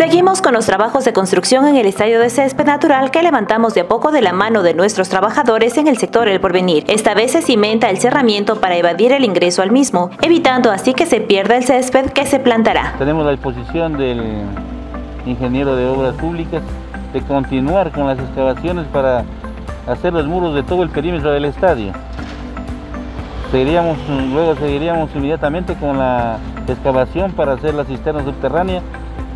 Seguimos con los trabajos de construcción en el estadio de césped natural que levantamos de a poco de la mano de nuestros trabajadores en el sector El Porvenir. Esta vez se cimenta el cerramiento para evadir el ingreso al mismo, evitando así que se pierda el césped que se plantará. Tenemos la disposición del ingeniero de obras públicas de continuar con las excavaciones para hacer los muros de todo el perímetro del estadio. Seguiríamos, luego seguiríamos inmediatamente con la excavación para hacer la cisterna subterránea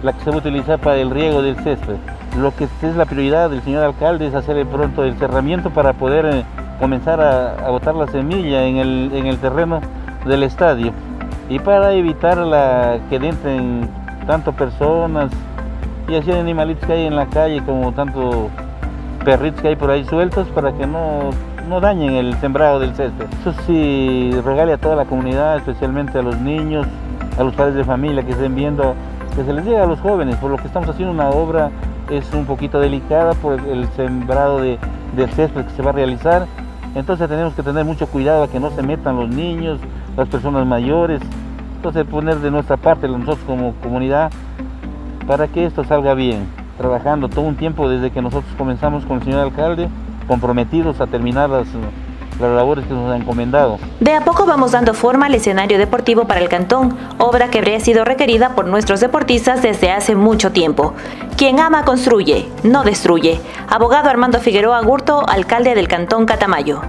la que se va a utilizar para el riego del césped. Lo que es la prioridad del señor alcalde es hacer pronto el cerramiento para poder eh, comenzar a, botar la semilla en el, en el, terreno del estadio y para evitar la, que entren tanto personas y así animalitos que hay en la calle como tanto perritos que hay por ahí sueltos para que no, no dañen el sembrado del césped. Eso sí regale a toda la comunidad, especialmente a los niños, a los padres de familia que estén viendo que se les llega a los jóvenes, por lo que estamos haciendo una obra es un poquito delicada por el sembrado de, del césped que se va a realizar. Entonces tenemos que tener mucho cuidado a que no se metan los niños, las personas mayores. Entonces poner de nuestra parte, nosotros como comunidad, para que esto salga bien. Trabajando todo un tiempo desde que nosotros comenzamos con el señor alcalde, comprometidos a terminar las, las labores que nos han encomendado. De a poco vamos dando forma al escenario deportivo para el cantón, obra que habría sido requerida por nuestros deportistas desde hace mucho tiempo. Quien ama construye, no destruye. Abogado Armando Figueroa Gurto, alcalde del cantón Catamayo.